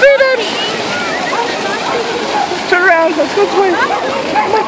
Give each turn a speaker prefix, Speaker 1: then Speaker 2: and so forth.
Speaker 1: see them! Turn around. Let's go play.